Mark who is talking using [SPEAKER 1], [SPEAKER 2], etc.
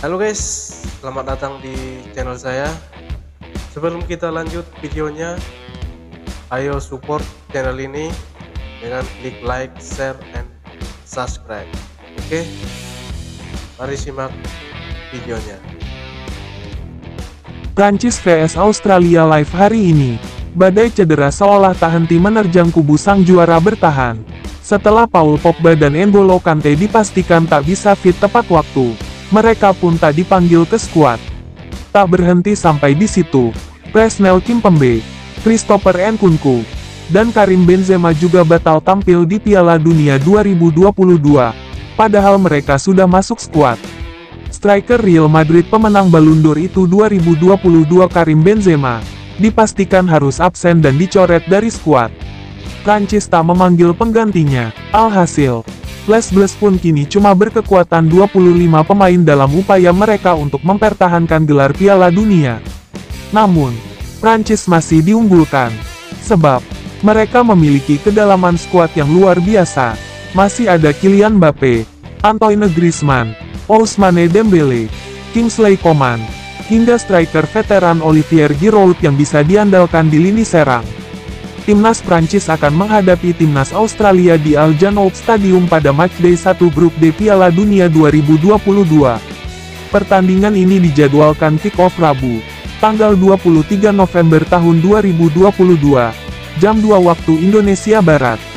[SPEAKER 1] Halo guys, selamat datang di channel saya. Sebelum kita lanjut videonya, ayo support channel ini dengan klik like, share, and subscribe. Oke, mari simak videonya.
[SPEAKER 2] Prancis vs Australia live hari ini. Badai cedera seolah tak henti menerjang kubu sang juara bertahan. Setelah Paul Pogba dan N'Golo Kante dipastikan tak bisa fit tepat waktu, mereka pun tak dipanggil ke skuad. Tak berhenti sampai di situ. Presnel Kimpembe, Christopher Nkunku, dan Karim Benzema juga batal tampil di Piala Dunia 2022, padahal mereka sudah masuk skuad. Striker Real Madrid pemenang Ballon d'Or itu 2022 Karim Benzema, dipastikan harus absen dan dicoret dari skuad. Prancis tak memanggil penggantinya, alhasil, Les Bleus pun kini cuma berkekuatan 25 pemain dalam upaya mereka untuk mempertahankan gelar Piala Dunia. Namun, Prancis masih diunggulkan, sebab, mereka memiliki kedalaman skuad yang luar biasa. Masih ada Kylian Mbappe, Antoine Griezmann, Ousmane Dembele, Kingsley Coman, hingga striker veteran Olivier Giroud yang bisa diandalkan di lini serang. Timnas Prancis akan menghadapi Timnas Australia di Al Janoub Stadium pada matchday 1 grup D Piala Dunia 2022. Pertandingan ini dijadwalkan kick-off Rabu, tanggal 23 November tahun 2022, jam 2 waktu Indonesia Barat.